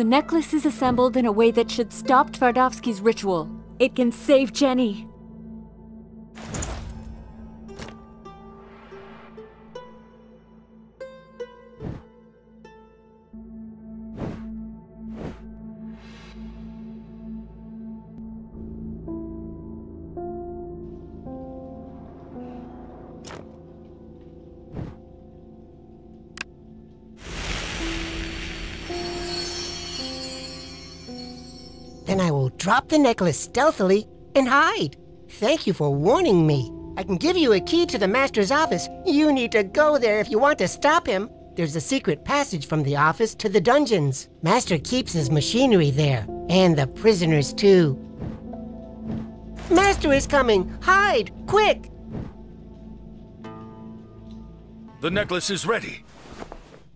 The necklace is assembled in a way that should stop Twardowski's ritual. It can save Jenny. Drop the necklace stealthily and hide. Thank you for warning me. I can give you a key to the Master's office. You need to go there if you want to stop him. There's a secret passage from the office to the dungeons. Master keeps his machinery there, and the prisoners too. Master is coming! Hide! Quick! The necklace is ready.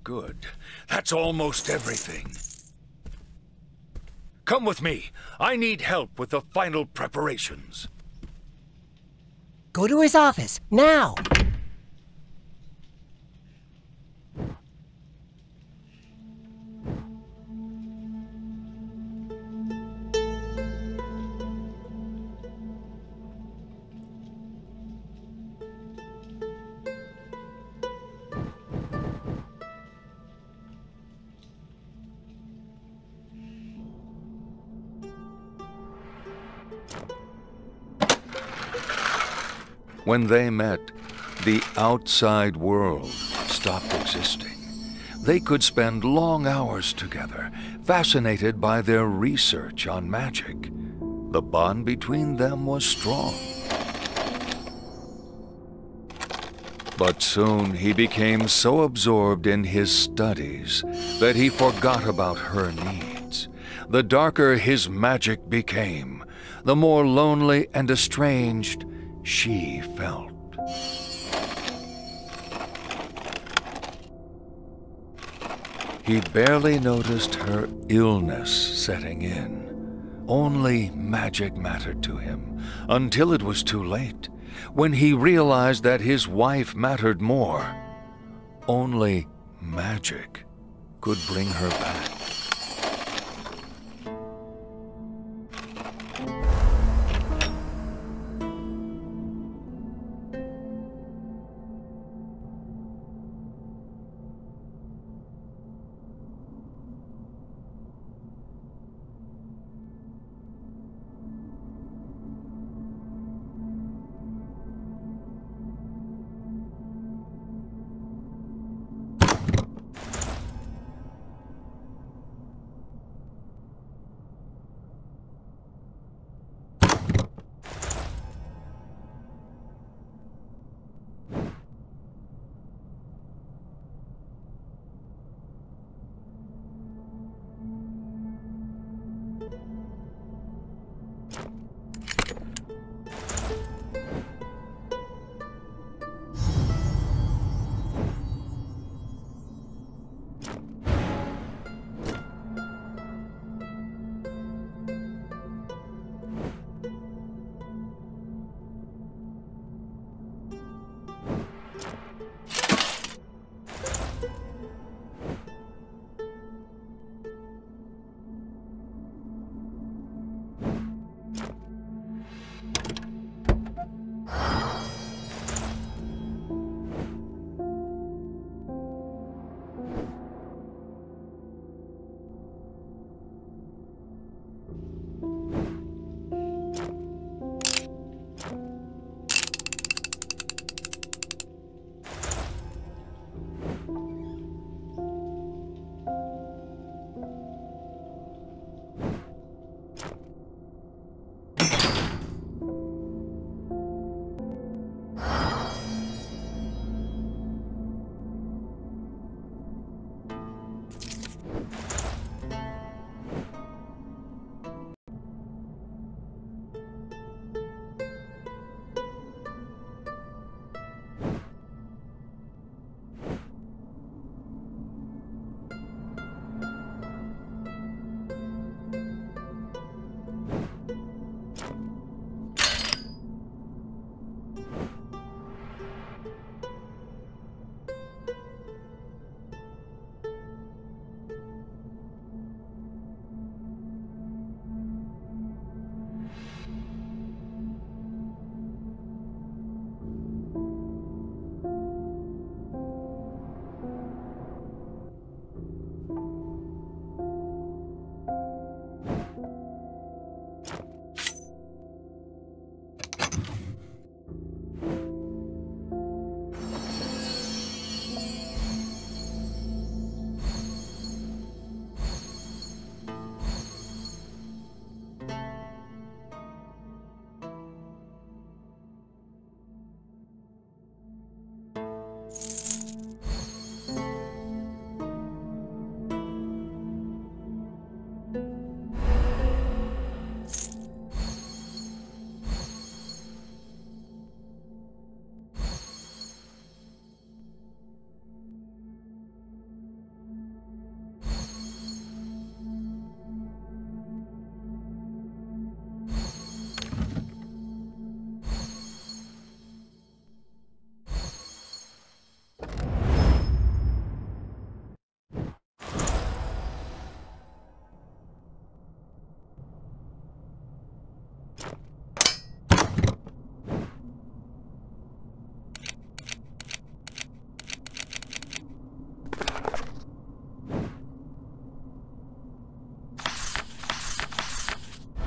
Good. That's almost everything. Come with me. I need help with the final preparations. Go to his office, now! When they met, the outside world stopped existing. They could spend long hours together, fascinated by their research on magic. The bond between them was strong. But soon he became so absorbed in his studies that he forgot about her needs. The darker his magic became, the more lonely and estranged she felt. He barely noticed her illness setting in. Only magic mattered to him, until it was too late, when he realized that his wife mattered more. Only magic could bring her back.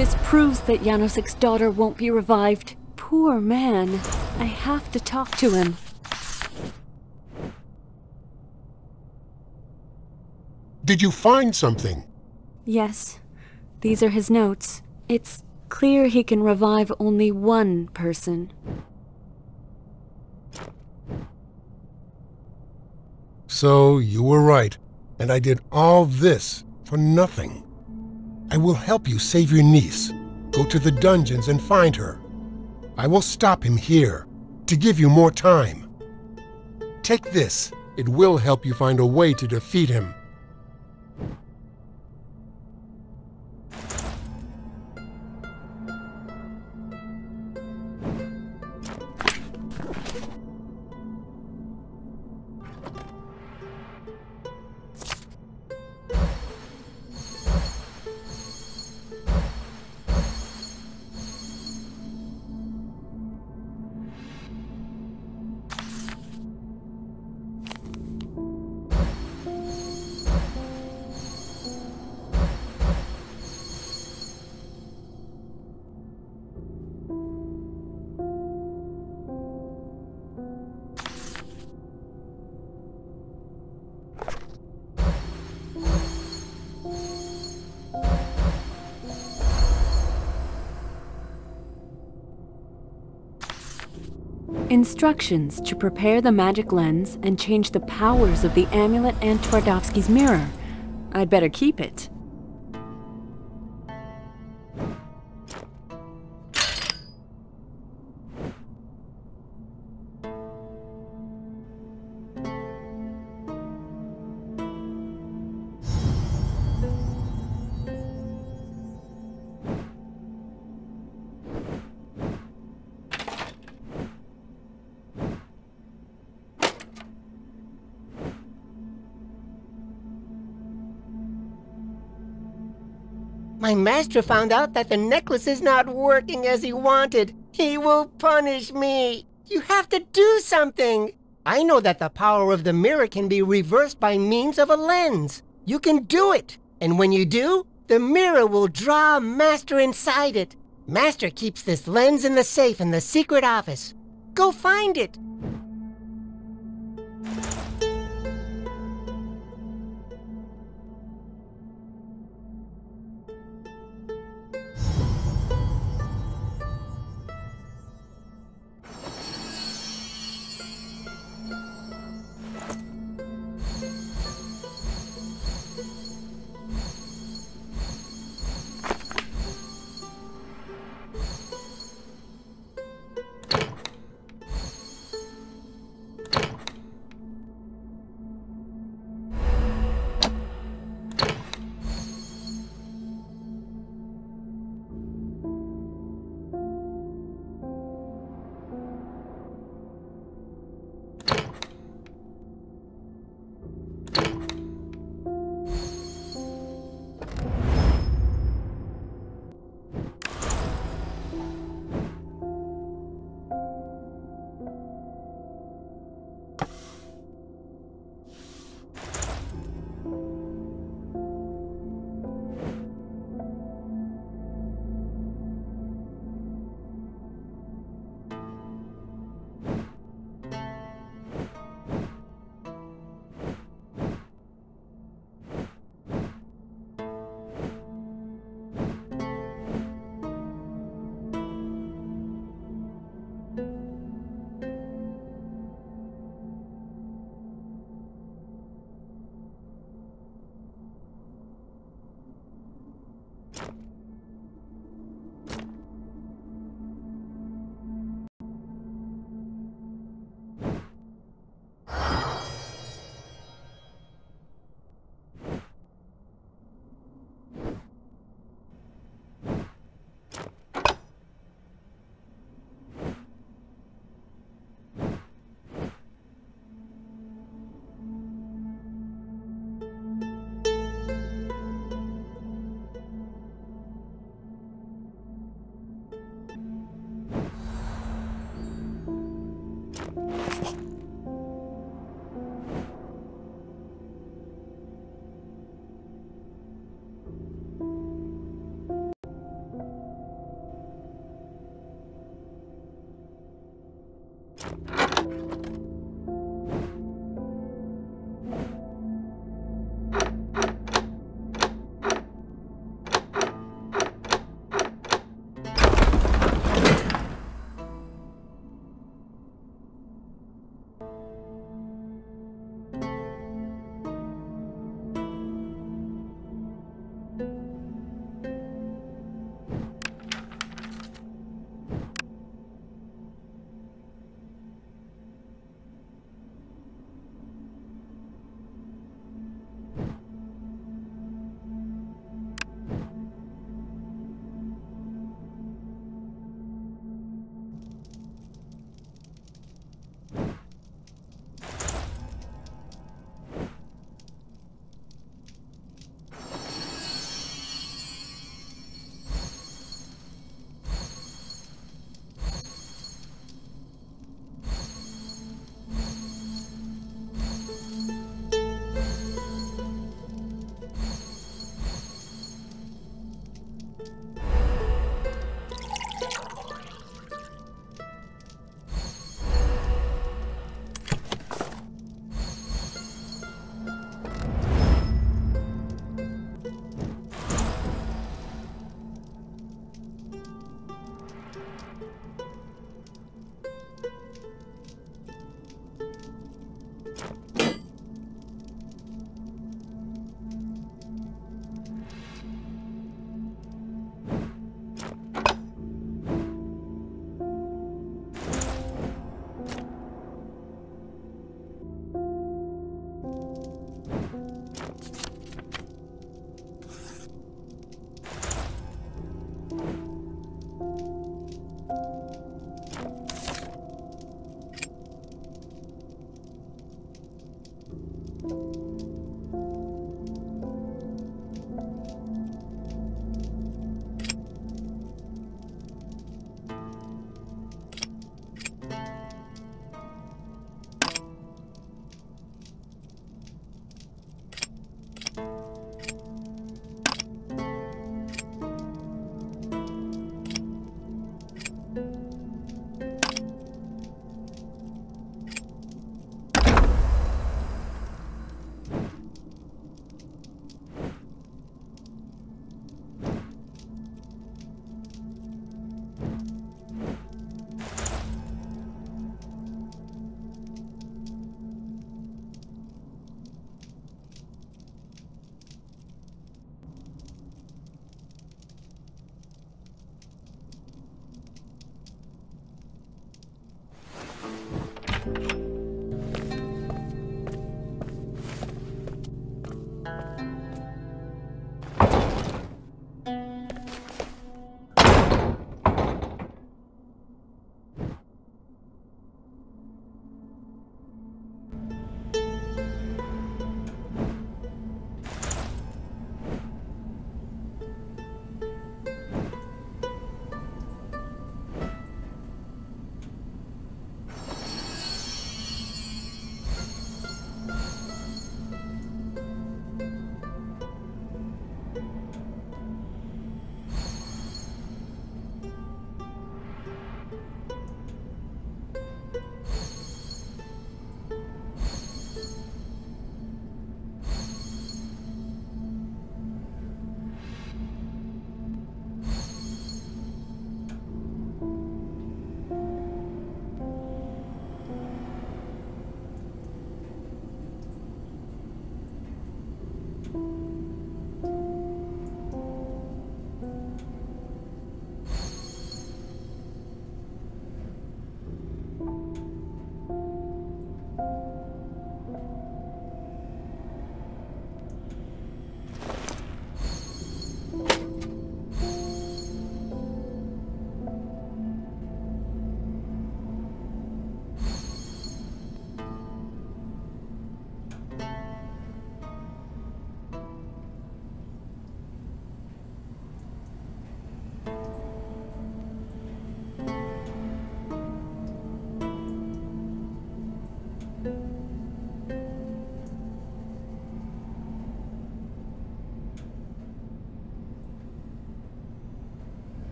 This proves that Janosik's daughter won't be revived. Poor man. I have to talk to him. Did you find something? Yes. These are his notes. It's clear he can revive only one person. So you were right, and I did all this for nothing. I will help you save your niece. Go to the dungeons and find her. I will stop him here to give you more time. Take this. It will help you find a way to defeat him. Instructions to prepare the magic lens and change the powers of the amulet and Twardowski's mirror. I'd better keep it. My master found out that the necklace is not working as he wanted. He will punish me. You have to do something. I know that the power of the mirror can be reversed by means of a lens. You can do it. And when you do, the mirror will draw Master inside it. Master keeps this lens in the safe in the secret office. Go find it.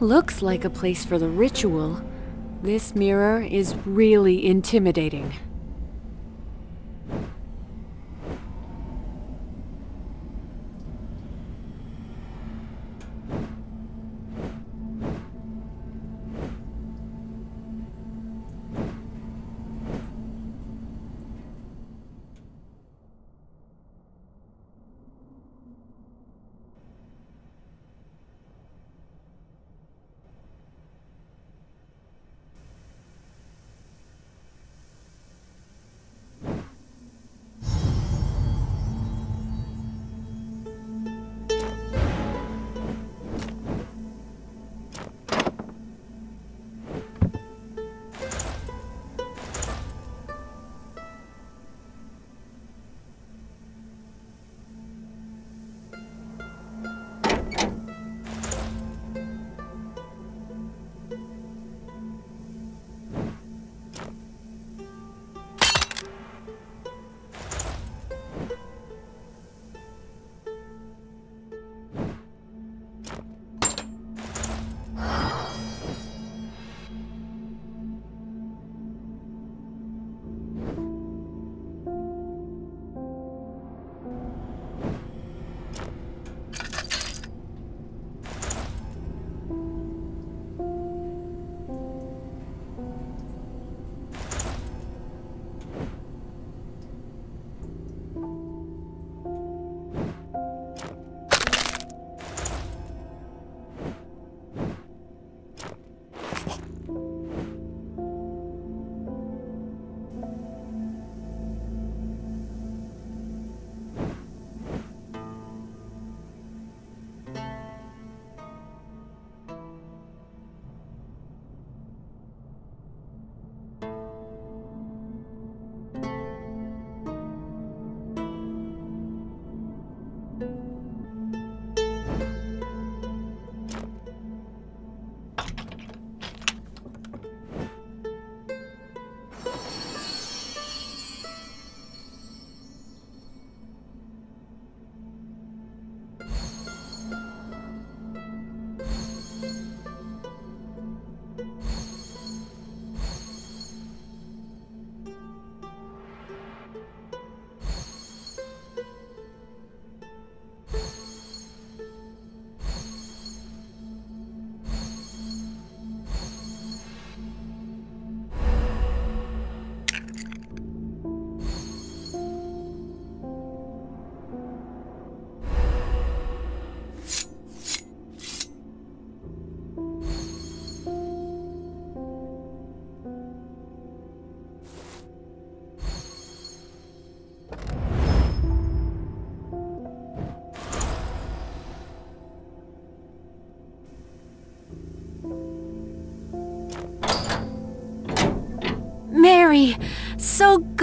Looks like a place for the ritual. This mirror is really intimidating.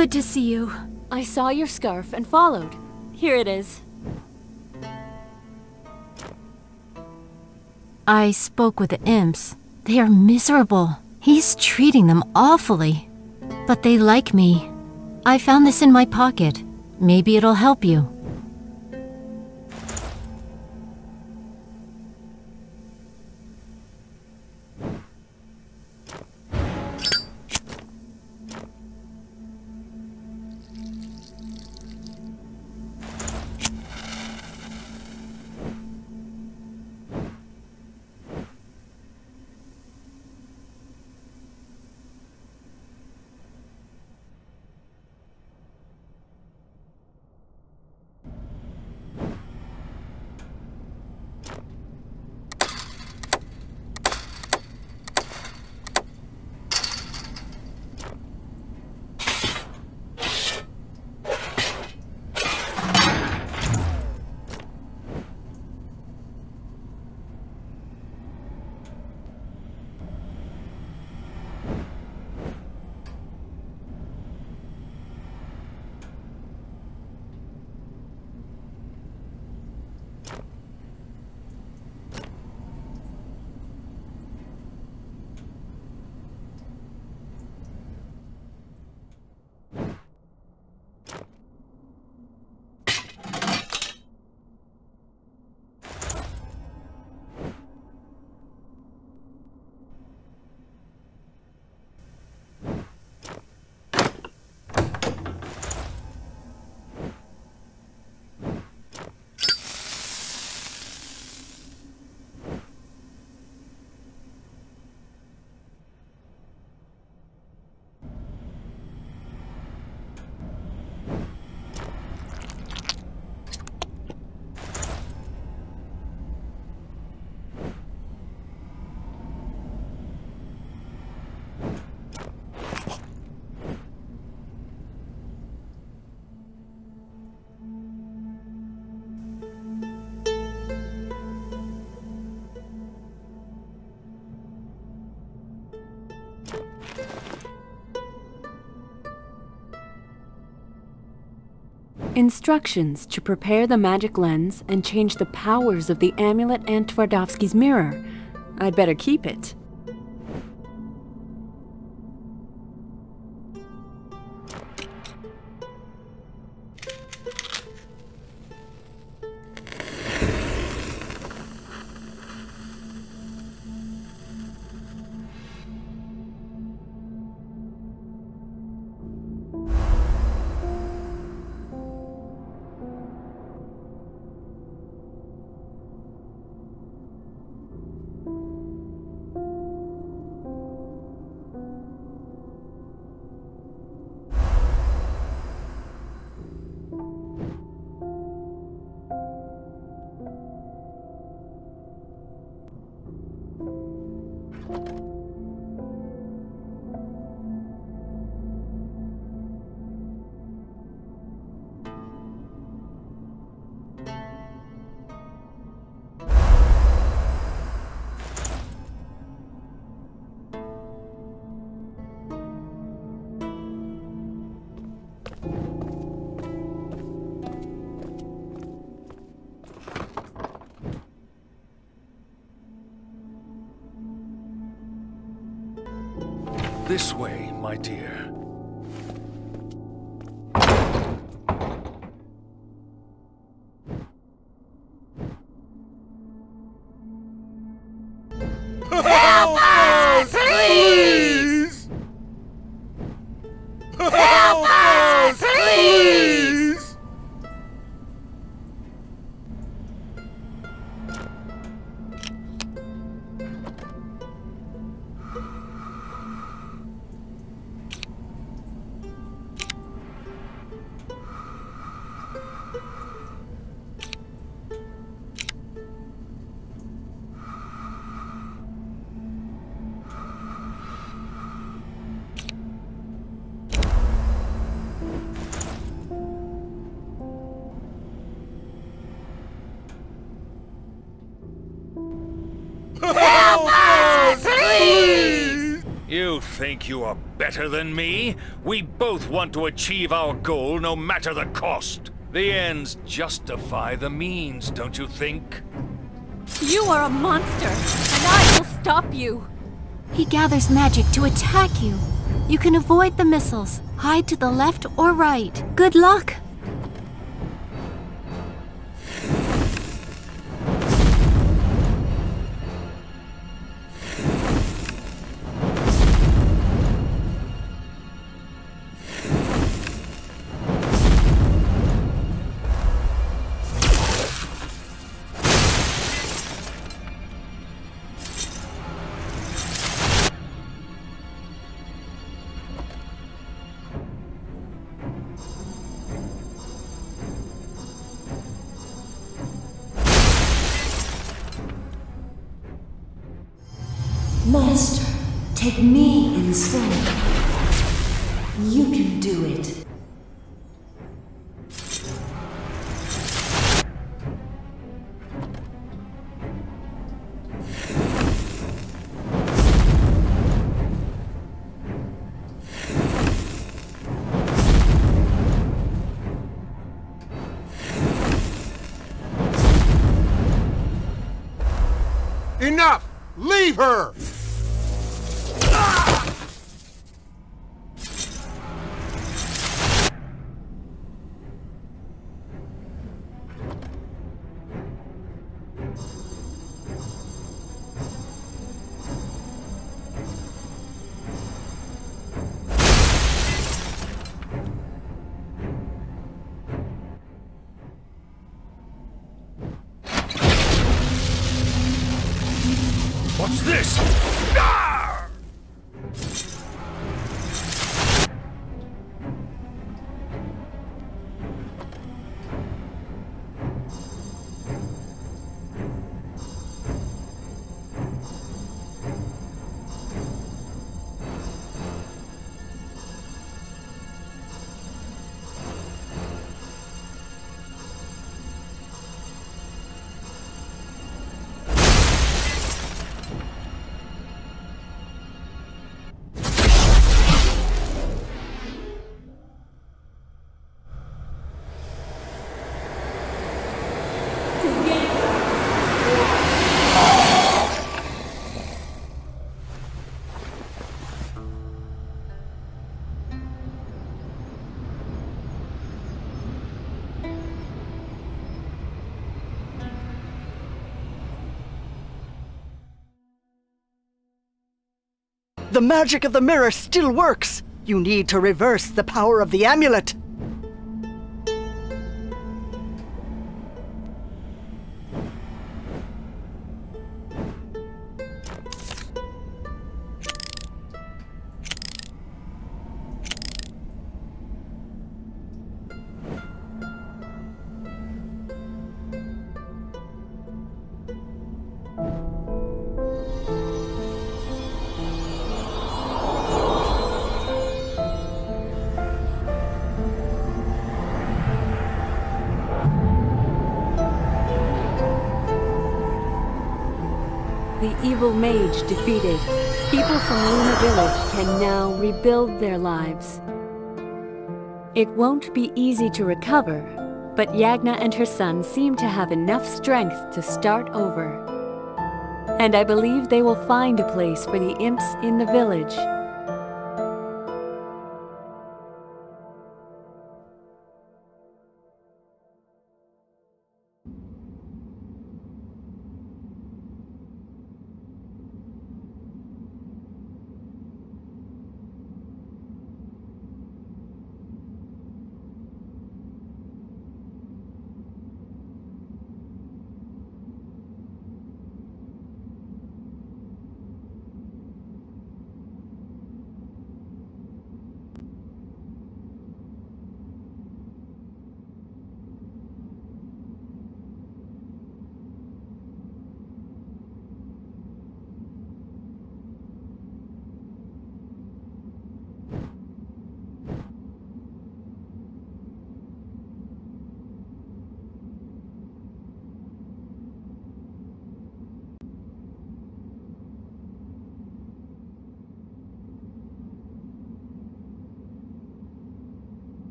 Good to see you. I saw your scarf and followed. Here it is. I spoke with the imps. They are miserable. He's treating them awfully. But they like me. I found this in my pocket. Maybe it'll help you. Instructions to prepare the magic lens and change the powers of the amulet and Twardowski's mirror. I'd better keep it. This way, my dear. Help us, please! You think you are better than me? We both want to achieve our goal, no matter the cost. The ends justify the means, don't you think? You are a monster, and I will stop you! He gathers magic to attack you. You can avoid the missiles. Hide to the left or right. Good luck! Take me instead. You can do it. Enough! Leave her! The magic of the mirror still works. You need to reverse the power of the amulet. Evil mage defeated. People from Luna Village can now rebuild their lives. It won't be easy to recover, but Yagna and her son seem to have enough strength to start over. And I believe they will find a place for the imps in the village